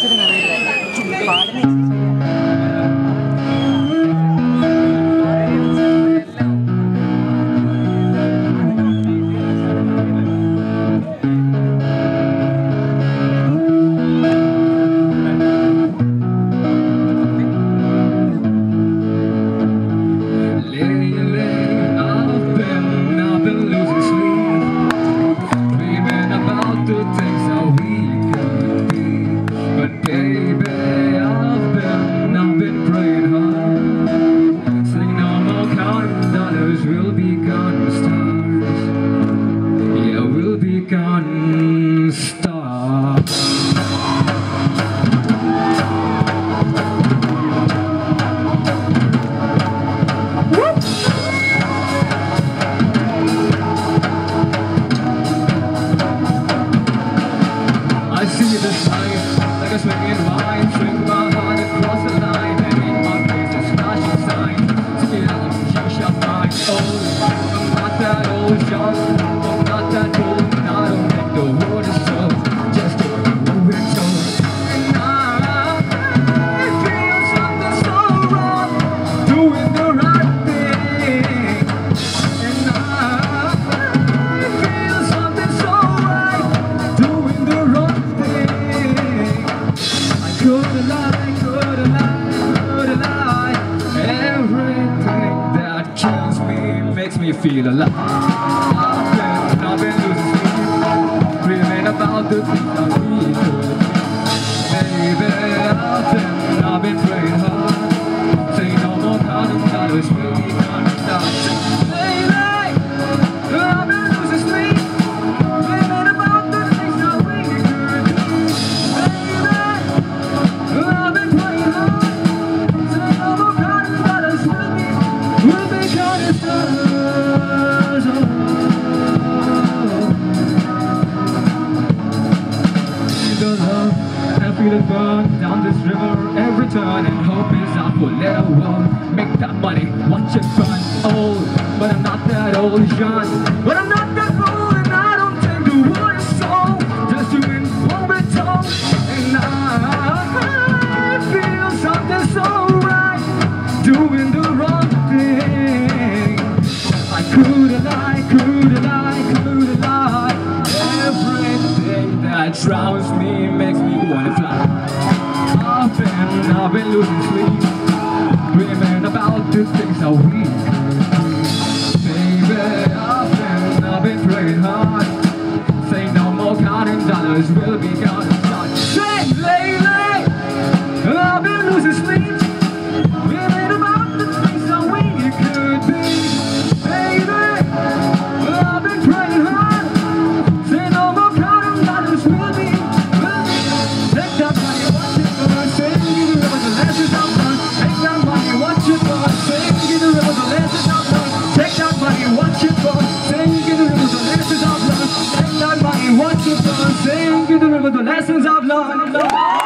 ഇച്ചിരി നന്നായിട്ട് പാടുന്ന Makes me feel alive. I've been, losing sleep, dreaming about the things. Baby, I've been, I've been praying hard. Every turn and hope is our four-letter word. Make that money, watch it burn. Old, but I'm not that old, young, but I'm not that old, and I don't think the world is so. Just doing what we're told, and I feel something so right, doing the wrong thing. I couldn't lie, couldn't lie, couldn't lie. Everything that drowns me makes me wanna fly. I've been, losing sleep, dreaming about the things that we could. Baby, I've been, I've been praying hard. Say no more counting dollars, we'll you to remember the lessons I've love.